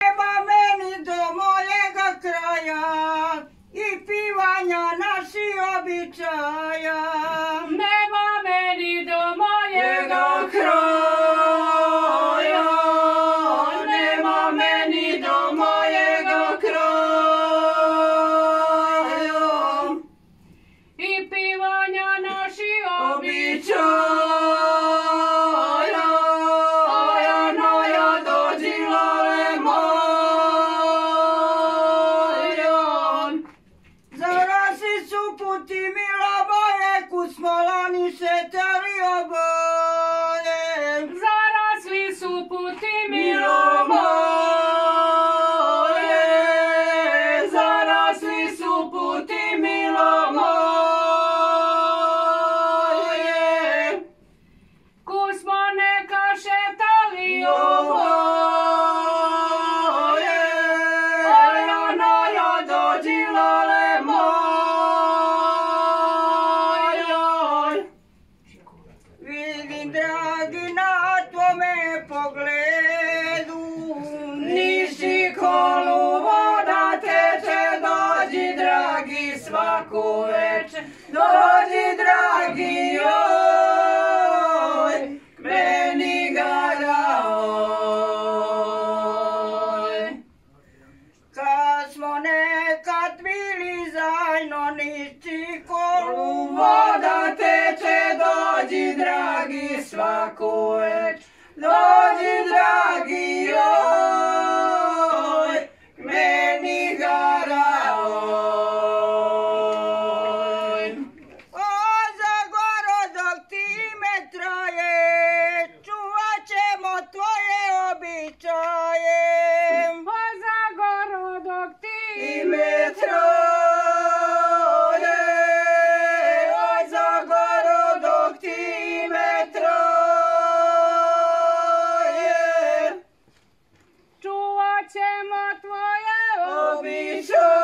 Treba meni do mojega kraja i pivanja naših običaja. Nema meni do mojega kraja, nema meni do mojega kraja. i pivanja naših običaja. Said that? dragi na tvome pogledu Nisi kolu voda teče, dođi dragi svaku večer. Dođi dragi joj, meni ga daoj Kad smo nekad bili zajno, nisi kolu voda dragi svako večer. Ciemo Twoje oblicze.